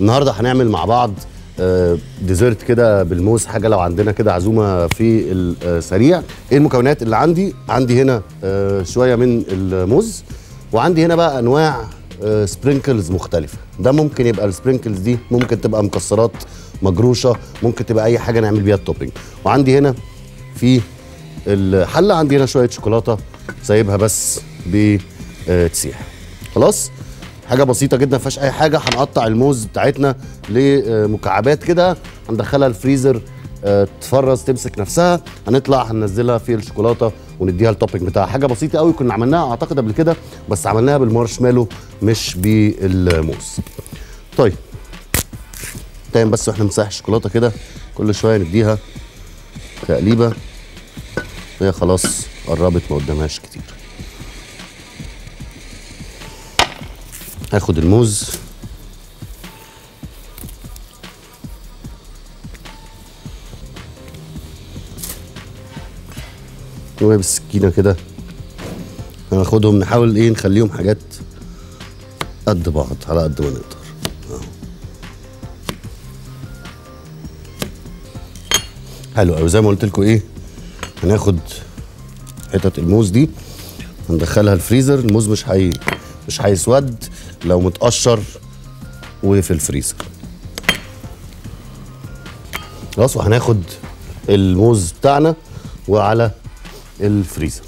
النهارده هنعمل مع بعض آه، dessert كده بالموز حاجة لو عندنا كده عزومة في السريع. إيه المكونات اللي عندي؟ عندي هنا آه، شوية من الموز وعندي هنا بقى أنواع آه، sprinkles مختلفة. ده ممكن يبقى ال sprinkles دي ممكن تبقى مكسرات مجروشة ممكن تبقى أي حاجة نعمل بيها ال topping وعندي هنا في الحلة عندي هنا شوية شوكولاتة سايبها بس بتسيح. خلاص؟ حاجة بسيطة جدا ما فيهاش أي حاجة. هنقطع الموز بتاعتنا لمكعبات كده هندخلها الفريزر آه، تفرز تمسك نفسها. هنطلع هننزلها في الشوكولاتة ونديها ال topping بتاعها. حاجة بسيطة قوي كنا عملناها أعتقد قبل كده بس عملناها بالمارشميلو مش بالموز. طيب. تاني بس وإحنا بنسيح الشوكولاتة كده كل شوية نديها تقليبة. هي خلاص قربت ما قدامهاش كتير. هاخد الموز. وهي بالسكينة كده. هناخدهم نحاول إيه نخليهم حاجات قد بعض على قد ما نقدر. أهو. حلو قوي زي ما قلت لكم إيه هناخد حتت الموز دي هندخلها الفريزر. الموز مش هي مش هيسود. لو متقشر وفي الفريزر خلاص وهناخد الموز بتاعنا وعلى الفريزر.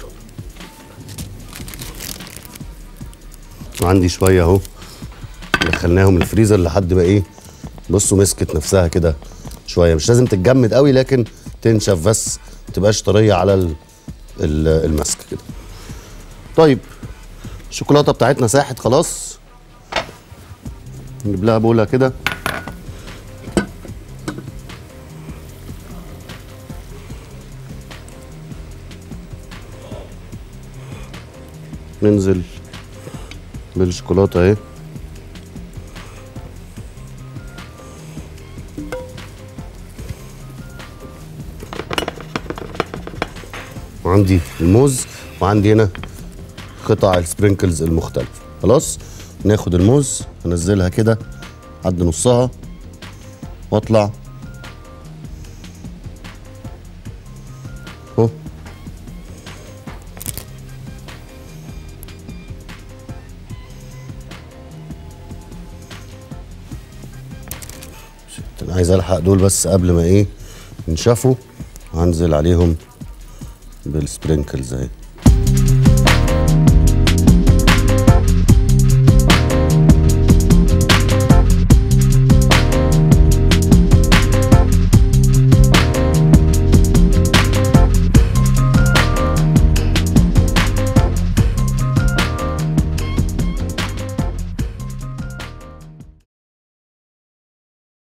وعندي شوية أهو دخلناهم الفريزر لحد ما إيه بصوا مسكت نفسها كده شوية. مش لازم تتجمد قوي لكن تنشف بس ما تبقاش طرية على ال- ال- المسك كده. طيب الشوكولاتة بتاعتنا ساحت خلاص. نجيب لها بوله كده. ننزل بالشوكولاتة اهي. وعندي الموز وعندي هنا قطع السبرينكلز المختلفة. خلاص؟ ناخد الموز انزلها كده لحد نصها واطلع. اهو. أنا عايز الحق دول بس قبل ما إيه ينشفوا. هنزل عليهم بالسبرينكلز اهي.